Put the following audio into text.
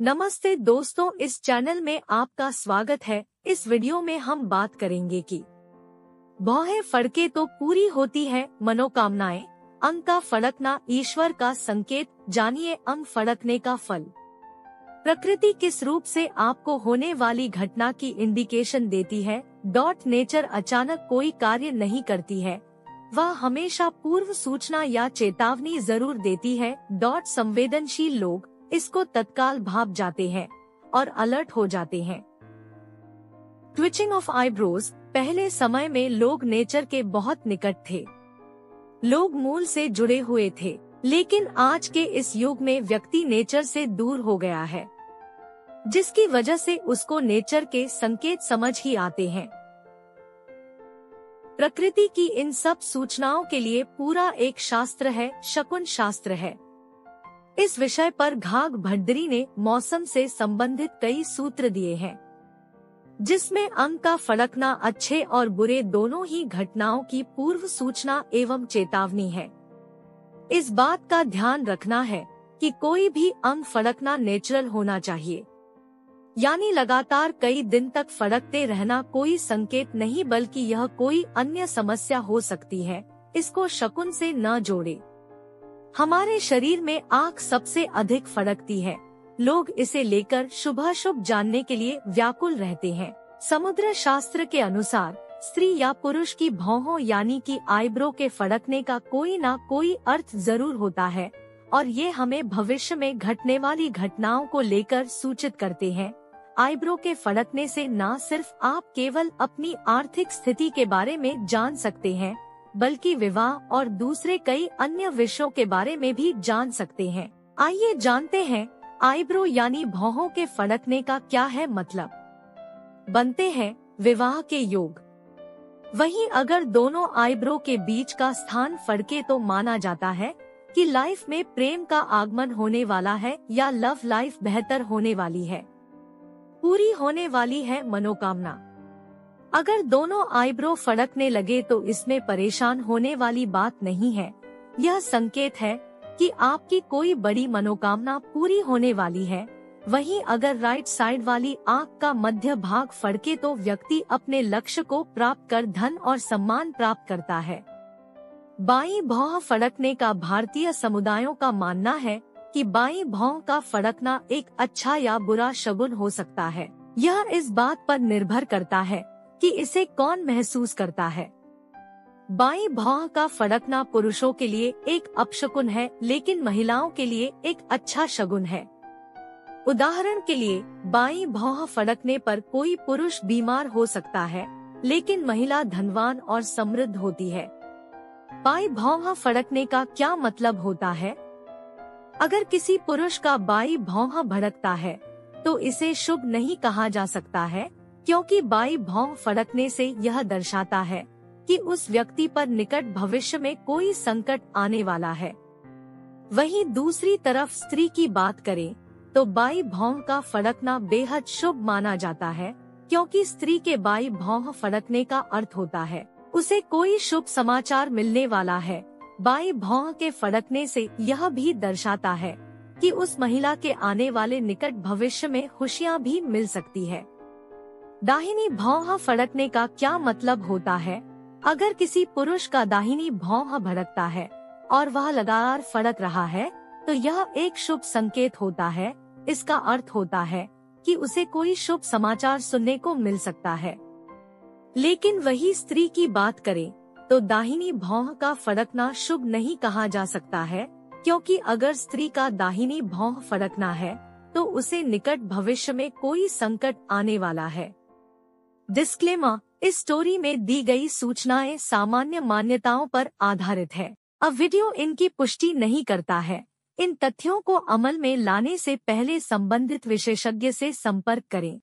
नमस्ते दोस्तों, इस चैनल में आपका स्वागत है। इस वीडियो में हम बात करेंगे कि भौहे फड़के तो पूरी होती है मनोकामनाएँ। अंग का फड़कना ईश्वर का संकेत, जानिए अंग फड़कने का फल। प्रकृति किस रूप से आपको होने वाली घटना की इंडिकेशन देती है? डॉट नेचर अचानक कोई कार्य नहीं करती है। वह हमेशा पूर्व सूचना या चेतावनी ज़रूर देती है। डॉट संवेदनशील लोग इसको तत्काल भाप जाते हैं और अलर्ट हो जाते हैं। ट्विचिंग ऑफ़ आईब्रोज पहले समय में लोग नेचर के बहुत निकट थे। लोग मूल से जुड़े हुए थे, लेकिन आज के इस युग में व्यक्ति नेचर से दूर हो गया है। जिसकी वजह से उसको नेचर के संकेत समझ ही आते हैं। प्रकृति की इन सब सूचनाओं के लिए पूरा एक शास्त्र है, शकुन शास्त्र है। इस विषय पर घाघ भड्डरी ने मौसम से संबंधित कई सूत्र दिए हैं, जिसमें अंग का फड़कना अच्छे और बुरे दोनों ही घटनाओं की पूर्व सूचना एवं चेतावनी है। इस बात का ध्यान रखना है कि कोई भी अंग फड़कना नेचुरल होना चाहिए। यानी लगातार कई दिन तक फड़कते रहना कोई संकेत नहीं, बल्कि यह कोई अन्य समस्या हो सकती है, इसको शकुन से न जोड़े। हमारे शरीर में आँख सबसे अधिक फड़कती है। लोग इसे लेकर शुभ शुभ जानने के लिए व्याकुल रहते हैं। समुद्र शास्त्र के अनुसार, स्त्री या पुरुष की भौहों यानी कि आईब्रो के फड़कने का कोई ना कोई अर्थ ज़रूर होता है, और ये हमें भविष्य में घटने वाली घटनाओं को लेकर सूचित करते हैं। आईब्रो के फड़कने से न सिर्फ़ आप केवल अपनी आर्थिक स्थिति के बारे में जान सकते हैं बल्कि विवाह और दूसरे कई अन्य विषयों के बारे में भी जान सकते हैं। आइए जानते हैं, आईब्रो यानी भौहों के फड़कने का क्या है मतलब। बनते हैं, विवाह के योग। वहीं अगर दोनों आईब्रो के बीच का स्थान फड़के तो माना जाता है कि लाइफ में प्रेम का आगमन होने वाला है या लव लाइफ बेहतर होने वाली है। पूरी होने वाली है मनोकामना। अगर दोनों आईब्रो फड़कने लगे तो इसमें परेशान होने वाली बात नहीं है। यह संकेत है कि आपकी कोई बड़ी मनोकामना पूरी होने वाली है। वहीं अगर राइट साइड वाली आँख का मध्य भाग फड़के तो व्यक्ति अपने लक्ष्य को प्राप्त कर धन और सम्मान प्राप्त करता है। बाई भौह फड़कने का भारतीय समुदायों का मानना है कि बाई भौह का फड़कना एक अच्छा या बुरा शगुन हो सकता है। यह इस बात पर निर्भर करता है कि इसे कौन महसूस करता है? बाई भौह का फड़कना पुरुषों के लिए एक अपशकुन है, लेकिन महिलाओं के लिए एक अच्छा शगुन है। उदाहरण के लिए, बाई भाव फड़कने पर कोई पुरुष बीमार हो सकता है, लेकिन महिला धनवान और समृद्ध होती है। बाई भाव फड़कने का क्या मतलब होता है? अगर किसी पुरुष का बाई भौह भड़कता है तो इसे शुभ नहीं कहा जा सकता है। क्योंकि बाई भौं फड़कने से यह दर्शाता है कि उस व्यक्ति पर निकट भविष्य में कोई संकट आने वाला है। वहीं दूसरी तरफ़ स्त्री की बात करें तो बाई भौं का फड़कना बेहद शुभ माना जाता है, क्योंकि स्त्री के बाई भौं फड़कने का अर्थ होता है, उसे कोई शुभ समाचार मिलने वाला है। बाई भौं के फड़कने से यह भी दर्शाता है कि उस महिला के आने वाले निकट भविष्य में खुशियाँ भी मिल सकती है। दाहिनी भौह फड़कने का क्या मतलब होता है? अगर किसी पुरुष का दाहिनी भौह भड़कता है और वह लगातार फड़क रहा है तो यह एक शुभ संकेत होता है। इसका अर्थ होता है कि उसे कोई शुभ समाचार सुनने को मिल सकता है। लेकिन वही स्त्री की बात करें तो दाहिनी भौह का फड़कना शुभ नहीं कहा जा सकता है, क्योंकि अगर स्त्री का दाहिनी भौह फड़कना है तो उसे निकट भविष्य में कोई संकट आने वाला है। डिस्क्लेमर इस स्टोरी में दी गई सूचनाएँ सामान्य मान्यताओं पर आधारित है। अब वीडियो इनकी पुष्टि नहीं करता है। इन तथ्यों को अमल में लाने से पहले संबंधित विशेषज्ञ से संपर्क करें।